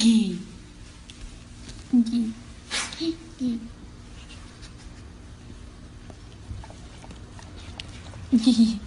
Ги. Ги. Ги. Ги.